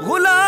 غلام.